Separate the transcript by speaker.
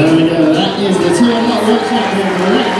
Speaker 1: There we go. that is the 2 o'clock workshop.